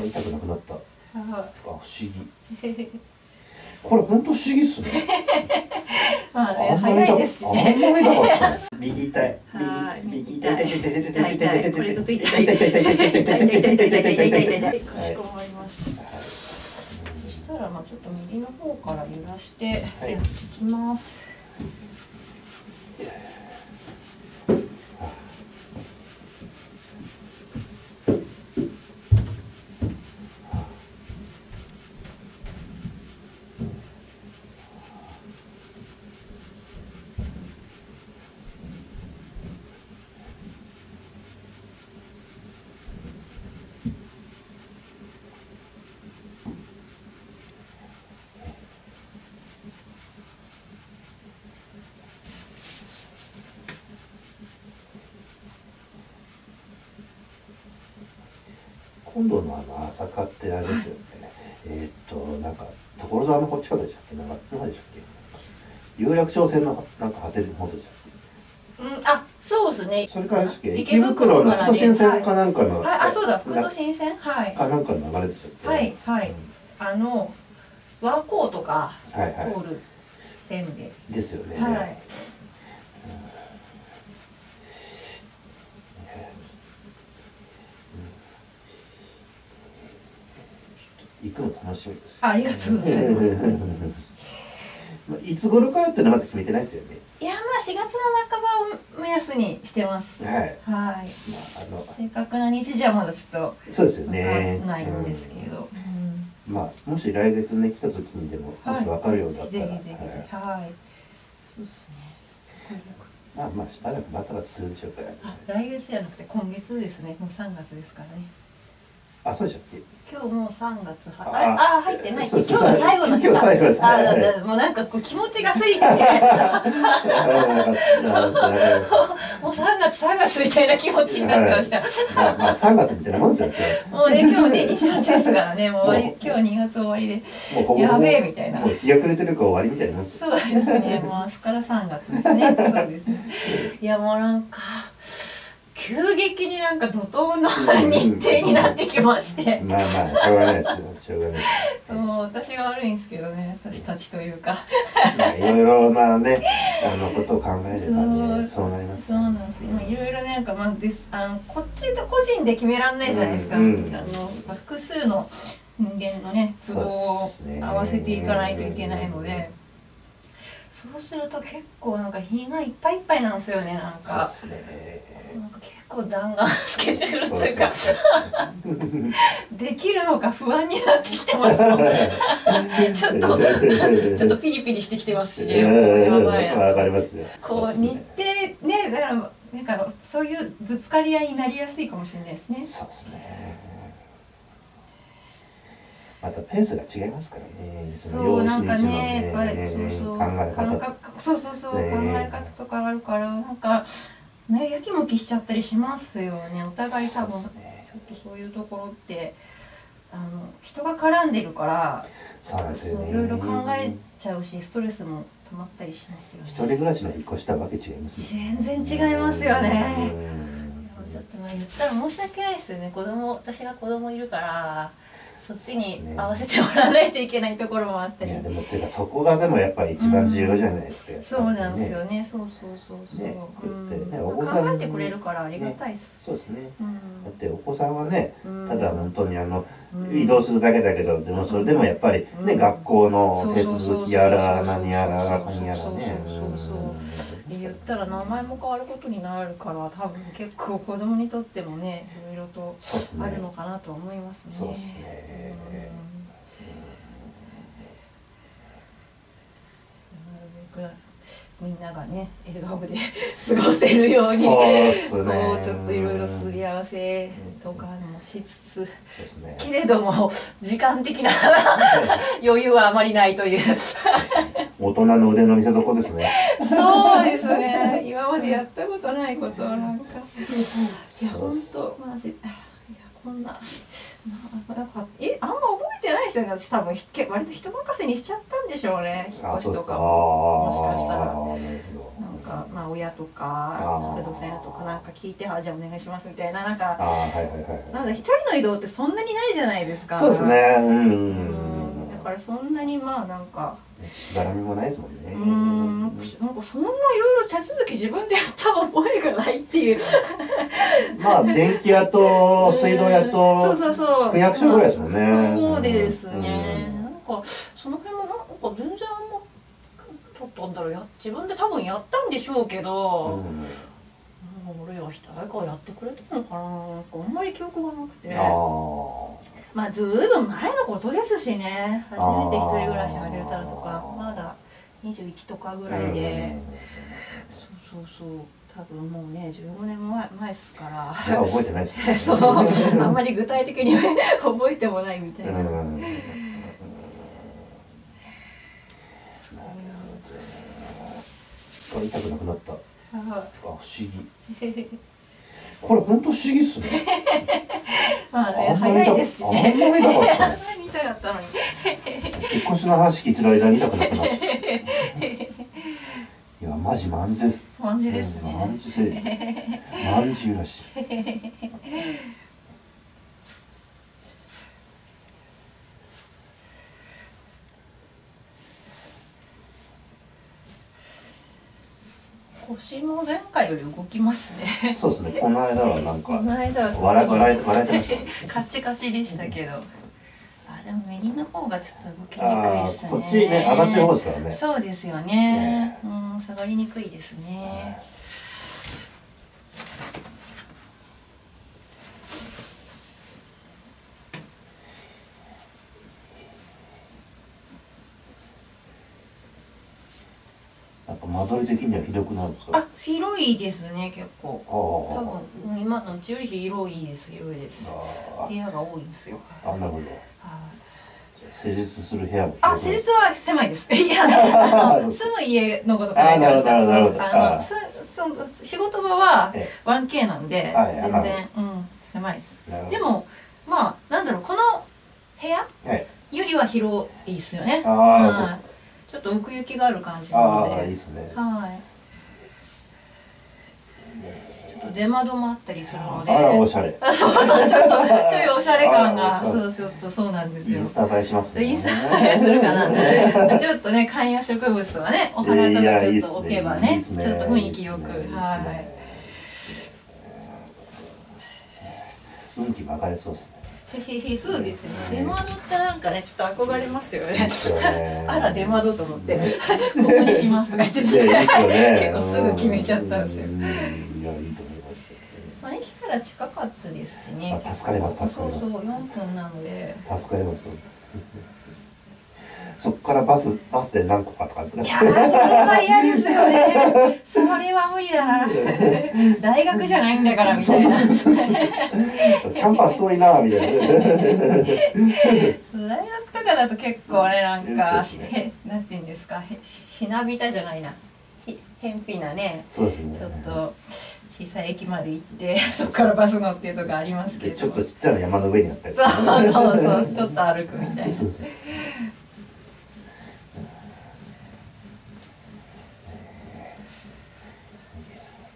あ痛くなくなった。あは不思議。いこれ本当不思議っすね。まあねあんまり早いですしあんねまり痛かった右痛い。はい。右右痛い痛い痛い痛い痛い痛い痛い痛いこれずっと痛い痛い痛い痛い痛い痛い痛い痛い痛い痛い痛い痛い痛い痛い痛い痛いかしこまりましたそしたらまあちょっと右の方から揺らしてやっていきます、今度のあの朝霞ってあれですよね。えーっとなんか所沢のこっちからでしたっけ？なんかどこでしたっけ？有楽町線のなんか果てる方でしたっうん、あそうですね。けそれからでしたっけ？池池袋のから副新線かなんかのああそうだ福な都新線？はい。かなんかの流れでしたっけ？はいはい。うん。あのワーコーとかはいは通る線で、いですよね。はい行くの楽しみです。ありがとうございます。まあいつ頃からってのはまだ決めてないですよね。いやまあ4月の半ばを目安にしてます。はい。はい。まああの正確な日時はまだちょっそうですよとねないんですけど、うん。うん。まあもし来月ね来た時にでももし分かるようだったら、ぜひぜひぜはい。ひはい。そうですね。まあまあしばらくバタバタするでしょうから。あ来月じゃなくて今月ですね。もう3月ですからねあそうでしたっけ今日もう3月はあああ入ってない今日が最後の日今日最後ですあはい。だだもうなんかこう気持ちが過ぎてて。もう3月3月みたいな気持ちになってました、まあまあ3月みたいなもんですよ今もうね今日ね西八ですからねもう終わり今日2月終わりでやべえみたいな。もう日が暮れてるから終わりみたいなそうですね。もう明日から3月ですね。そうですね。いやもうなんか急激になんか怒涛の 日程になってきまして。まあまあしょうがないですよしょうがないそう私が悪いんですけどね私たちというか。まあいろいろなねあのことを考えればねそそうなりますそうなんです。今いろいろねなんかまあですあのこっちと個人で決めらんないじゃないですか、うんうん。あのまあ複数の人間のね都合を合わせていかないといけないのでそうすると結構なんか日がいっぱいいっぱいなんですよねなんか。そうですね。なんか結構弾丸スケジュールというか。できるのか不安になってきてますもん ちょっとちょっとピリピリしてきてますしねやばいなわかりますよこうそう日程ね。だからなんかそういうぶつかり合いになりやすいかもしれないですね。そうですねまたペースが違いますからね。そうなんかねやっぱりそうそう。考え感方覚そうそうそう、ね。考え方とかあるからなんかねやきもきしちゃったりしますよね。お互い多分ちょっとそういうところってあの人が絡んでるからそうなんですよね。いろいろ考えちゃうしストレスも溜まったりしますよね。一人暮らしの引っ越したわけ違いますね。全然違いますよね。ちょっとまあ言ったら申し訳ないですよね。子供私が子供いるからそっちに合わせてもらわないといけないところもあったり、いやでもっていうかそこがでもやっぱり一番重要じゃないですか、やっぱりそうねなんですよね。そうそうそうそう、ねうん。だってねお子さん考えてくれるからありがたいです、そうですね。うん。だってお子さんはねうん。ただ本当にあのうん。移動するだけだけどでもそれでもやっぱりねうん。学校の手続きやら何やら何やらね。そうそうそうそう。で言ったら名前も変わることになるから多分結構子供にとってもねいろいろとあるのかなとは思いますね。そうですねうん。なるべくみんながね笑顔で過ごせるようにそうちょっといろいろすり合わせとかもしつつね。けれども時間的な 余裕はあまりないという大人の腕の見せ所ですね。そうですね。今までやったことないことをなんか。いや本当マジ。いやこんな。ななんかえあんま覚えてないですよね。私多分割と人任せにしちゃったんでしょうね。引っあ越しとかも。もしかしたら。なんかままあ親とか不動産屋とかなんか聞いてあじゃあお願いしますみたいな。なんかなんだ一人の移動ってそんなにないじゃないですか。そうですね。うん。だからそんなにまあなんかしがらみもないですもんね。うーんなんかそんないろいろ手続き自分でやった覚えがないっていう。まあ電気屋と水道屋そうとそうそう。区役所ぐらいですもんね。そうですね、うん。なんかその辺もなんか全然あんま取ったんだろう。や自分で多分やったんでしょうけど、うん。うん俺は誰かがやってくれたのかな。なんかあんまり記憶がなくて。ああまあずいぶん前のことですしね。初めて一人暮らし始めたのとかまだ21とかぐらいで、そうそうそう。多分もうね15年前前っすから。じゃあ覚えてないです。よ そう。ねあんまり具体的に 覚えてもないみたいな。うん。あ痛くなくなった。あ不思議 これ本当不思議っすね まあね早いですしね。あんまり痛かったあんまり痛かったのに。引っ越しの話聞いてる間に痛くなくなったいやマジマンジです感じですうんマンね。ジですマンジらしい腰も前回より動きますね。そうですねこの間はなんか笑い笑い笑えてましたカチカチでしたけど。あでも右の方がちょっと動きにくいあですね。ーこっちね上がってる方ですからねそうですよねね。うん下がりにくいですね。間取り的にはひどくなるんですか？あ広いですね結構。あ多分うん今のうちより広いです。広いです。あ。部屋が多いんですよ。ああなるほど。はい。成立する部屋もあ、施術は狭いです。いや、あの住む家のことからあなるほどなるほどああのすその仕事場はえ 1K なんではいなるほど。全然うん狭いです。でもまあなんだろうこの部屋はいよりは広いですよね。あーそうはいちょっと奥行きがある感じなのああいいでで。すね。はい。ちょっと出窓もあったりするので。あらおしゃれ。あそうそうちょっと ちょいおしゃれ感あがそうちょっとそうなんですよ。イン。スタ映えしますね。インスタ映えするかな。ちょっとね観葉植物はねお花とかちょっと置けばねいいっすね。ちょっと雰囲気よく。ね。はい。運気も上がりそうですねそうですね。出窓ってなんかねちょっと憧れますよね。あら出窓と思って。ここにしますとか言って結構すぐ決めちゃったんですよ。まあ駅から近かったですしね。あ助かります助かります。そうそう4分なので。助かりますそっからバスバスで何個かとかいやーそれは嫌ですよね。それは無理だな。大学じゃないんだからみたいな。キャンパス遠いなみたいな。大学とかだと結構ねなんかそうですへなんて言うんですかへひなびたじゃないな。ひ偏僻なね。そうですね。ちょっと小さい駅まで行って そこからバス乗ってとかありますけど。でちょっとちっちゃな山の上にあったりそうそうそうちょっと歩くみたいなそうそう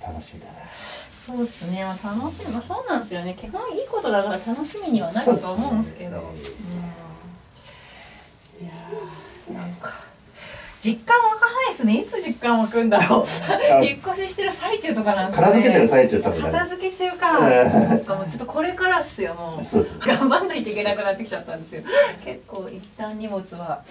楽しみだなそうっすね、まあ、楽しみ、まあ、そうなんですよね。基本いいことだから楽しみにはなると思うんですけど。そうん。いやーなんか。実感湧かないですねいつ実感湧くんだろう。あ引っ越ししてる最中とかなんです片付けてる最中多分片ね付け中か。かもうちょっとこれからっすよもう。頑張んないといけなくなってきちゃったんですよ。結構一旦荷物は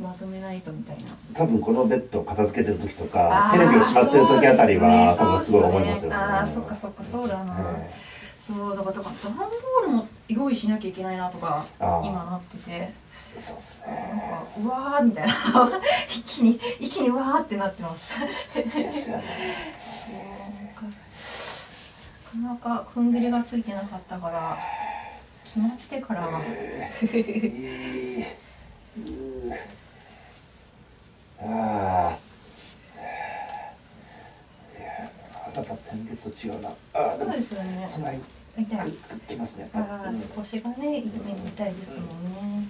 まとめないとみたいな。多分このベッドを片付けてる時とかテレビをしまってる時あたりはね多分すごい思いますよね。ああそっかそっかそうだな、はいそうだからだから段ボールも用意しなきゃいけないなとか今なっててそうですなんね。かうわーみたいな。一気に一気にうわーってなってます。ですよね。なかなか踏ん切りがついてなかったから決まってからはああ先月と違うな。そうもですよね。痛いくくきますね。ああ腰がね痛いですもんね